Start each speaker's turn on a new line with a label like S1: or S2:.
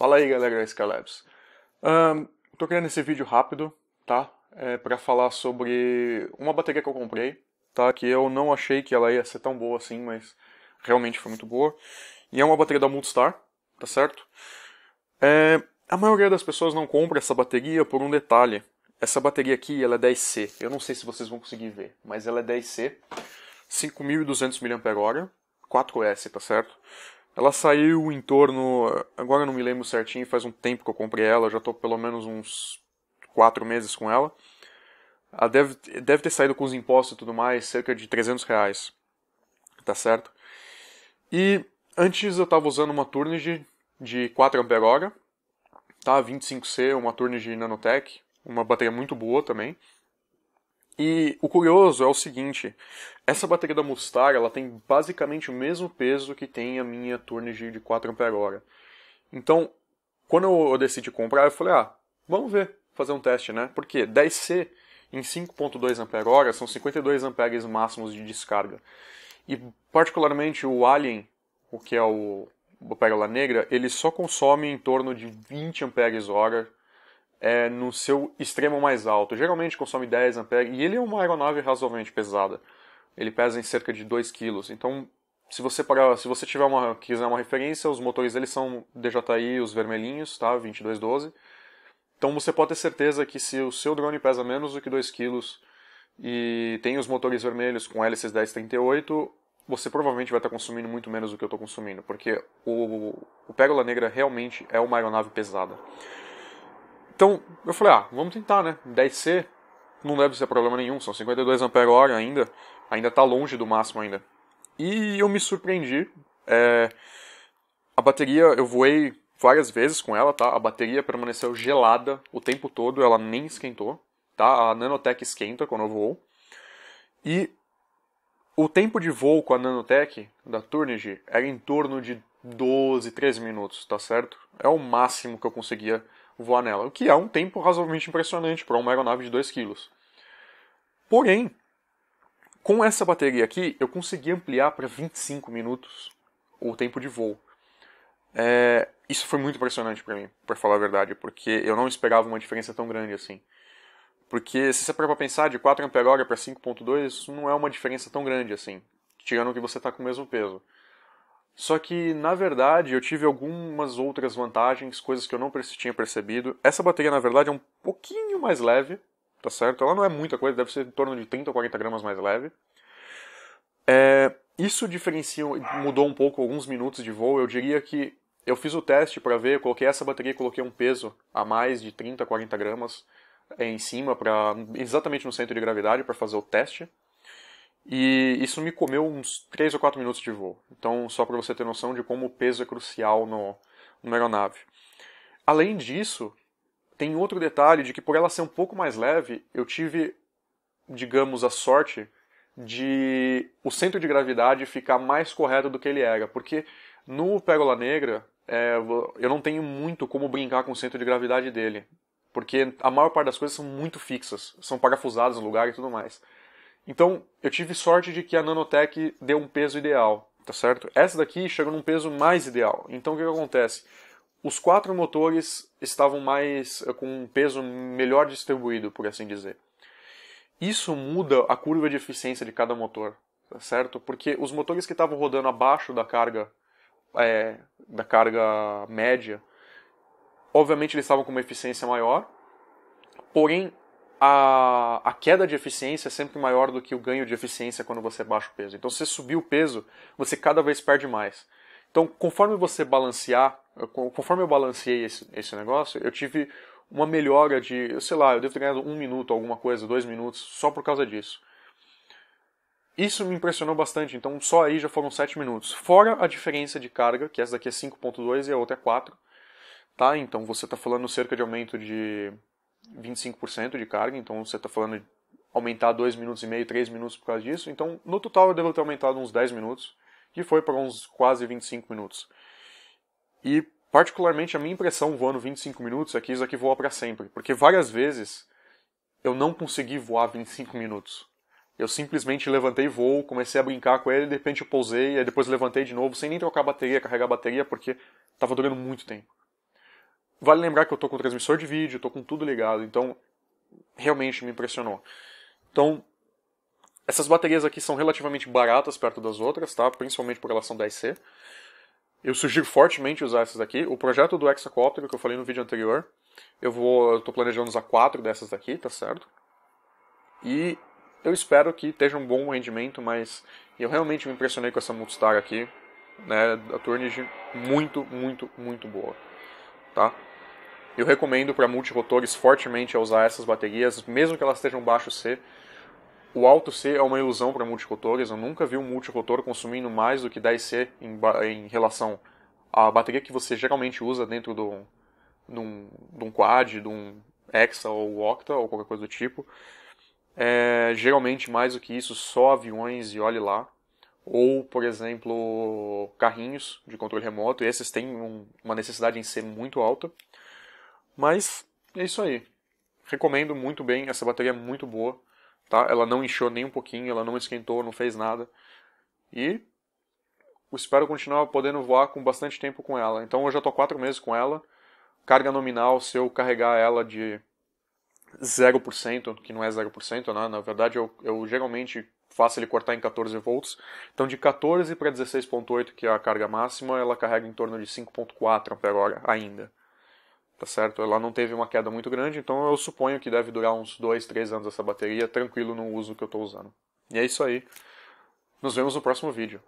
S1: Fala aí galera da Skylabs. Um, tô criando esse vídeo rápido, tá? É para falar sobre uma bateria que eu comprei, tá? Que eu não achei que ela ia ser tão boa assim, mas realmente foi muito boa. E é uma bateria da Multistar, tá certo? É, a maioria das pessoas não compra essa bateria por um detalhe. Essa bateria aqui, ela é 10C. Eu não sei se vocês vão conseguir ver, mas ela é 10C, 5.200 mAh, 4S, tá certo? Ela saiu em torno. Agora não me lembro certinho, faz um tempo que eu comprei ela, já estou pelo menos uns 4 meses com ela. Ela deve, deve ter saído com os impostos e tudo mais, cerca de 300 reais. Tá certo? E antes eu estava usando uma Turnage de 4 Ah, tá? 25C, uma Turnage Nanotech, uma bateria muito boa também. E o curioso é o seguinte, essa bateria da Mustar, ela tem basicamente o mesmo peso que tem a minha Turnage de 4 Ah. Então, quando eu decidi comprar, eu falei, ah, vamos ver, fazer um teste, né? Porque 10C em 5.2 Ah são 52 amperes máximos de descarga. E particularmente o Alien, o que é o, o Pérola Negra, ele só consome em torno de 20 amperes hora é, no seu extremo mais alto. Geralmente consome 10 amperes e ele é uma aeronave razoavelmente pesada. Ele pesa em cerca de 2 kg. Então, se você parar, se você tiver uma, quiser uma referência, os motores eles são DJI, os vermelhinhos, tá? 2212. Então você pode ter certeza que se o seu drone pesa menos do que 2 kg e tem os motores vermelhos com hélices 1038, você provavelmente vai estar consumindo muito menos do que eu estou consumindo, porque o, o Pérola Negra realmente é uma aeronave pesada. Então, eu falei, ah, vamos tentar, né? 10C não deve ser problema nenhum, são 52 ampere ainda, ainda está longe do máximo ainda. E eu me surpreendi, é, a bateria, eu voei várias vezes com ela, tá? A bateria permaneceu gelada o tempo todo, ela nem esquentou, tá? A Nanotech esquenta quando eu voo. E o tempo de voo com a Nanotech da Turnage era em torno de 12, 13 minutos, tá certo? É o máximo que eu conseguia voar nela, o que é um tempo razoavelmente impressionante para uma aeronave de 2 kg. Porém, com essa bateria aqui, eu consegui ampliar para 25 minutos o tempo de voo. É, isso foi muito impressionante para mim, para falar a verdade, porque eu não esperava uma diferença tão grande assim. Porque se você parar para pensar, de 4 Ah para 5.2, isso não é uma diferença tão grande assim, tirando que você está com o mesmo peso. Só que, na verdade, eu tive algumas outras vantagens, coisas que eu não tinha percebido. Essa bateria, na verdade, é um pouquinho mais leve, tá certo? Ela não é muita coisa, deve ser em torno de 30 ou 40 gramas mais leve. É, isso diferencia, mudou um pouco alguns minutos de voo. Eu diria que eu fiz o teste para ver, coloquei essa bateria coloquei um peso a mais de 30, 40 gramas em cima, pra, exatamente no centro de gravidade, para fazer o teste. E isso me comeu uns 3 ou 4 minutos de voo. Então, só para você ter noção de como o peso é crucial no, numa aeronave. Além disso, tem outro detalhe de que por ela ser um pouco mais leve, eu tive, digamos, a sorte de o centro de gravidade ficar mais correto do que ele era. Porque no Pérola Negra, é, eu não tenho muito como brincar com o centro de gravidade dele. Porque a maior parte das coisas são muito fixas, são parafusadas no lugar e tudo mais. Então, eu tive sorte de que a Nanotech deu um peso ideal, tá certo? Essa daqui chegou num peso mais ideal. Então, o que, que acontece? Os quatro motores estavam mais eh, com um peso melhor distribuído, por assim dizer. Isso muda a curva de eficiência de cada motor, tá certo? Porque os motores que estavam rodando abaixo da carga é, da carga média, obviamente eles estavam com uma eficiência maior, porém a, a queda de eficiência é sempre maior do que o ganho de eficiência quando você baixa o peso. Então, se você subir o peso, você cada vez perde mais. Então, conforme você balancear, conforme eu balanceei esse, esse negócio, eu tive uma melhora de, sei lá, eu devo ter ganhado um minuto, alguma coisa, dois minutos, só por causa disso. Isso me impressionou bastante, então só aí já foram 7 minutos. Fora a diferença de carga, que essa daqui é 5.2 e a outra é 4. Tá? Então você está falando cerca de aumento de 25% de carga, então você está falando de aumentar 2 minutos e meio, 3 minutos por causa disso. Então, no total eu devo ter aumentado uns 10 minutos, que foi para uns quase 25 minutos. E, particularmente, a minha impressão voando 25 minutos é que isso aqui voa para sempre, porque várias vezes eu não consegui voar 25 minutos. Eu simplesmente levantei voo, comecei a brincar com ele, de repente eu pousei, aí depois levantei de novo, sem nem trocar a bateria, carregar a bateria, porque estava durando muito tempo. Vale lembrar que eu tô com transmissor de vídeo, tô com tudo ligado, então realmente me impressionou. Então, essas baterias aqui são relativamente baratas perto das outras, tá? Principalmente por relação da IC. Eu sugiro fortemente usar essas aqui. O projeto do Hexacopter, que eu falei no vídeo anterior, eu vou, eu tô planejando usar quatro dessas daqui, tá certo? E eu espero que esteja um bom rendimento, mas eu realmente me impressionei com essa Multistar aqui, né, da Turnage, muito, muito, muito boa, tá? Eu recomendo para multirotores fortemente usar essas baterias, mesmo que elas estejam baixo C. O alto C é uma ilusão para multirotores, eu nunca vi um multirotor consumindo mais do que 10C em, em relação à bateria que você geralmente usa dentro do, de, um, de um quad, de um hexa ou octa ou qualquer coisa do tipo. É, geralmente mais do que isso, só aviões e olhe lá. Ou, por exemplo, carrinhos de controle remoto. E esses têm um, uma necessidade em ser muito alta. Mas é isso aí. Recomendo muito bem, essa bateria é muito boa. Tá? Ela não inchou nem um pouquinho, ela não esquentou, não fez nada. E espero continuar podendo voar com bastante tempo com ela. Então eu já estou 4 meses com ela. Carga nominal, se eu carregar ela de 0%, que não é 0%, né? na verdade eu, eu geralmente faço ele cortar em 14 volts. Então de 14 para 16.8, que é a carga máxima, ela carrega em torno de 5.4 ampere-hora ainda. Tá certo? Ela não teve uma queda muito grande, então eu suponho que deve durar uns 2, 3 anos essa bateria, tranquilo no uso que eu estou usando. E é isso aí. Nos vemos no próximo vídeo.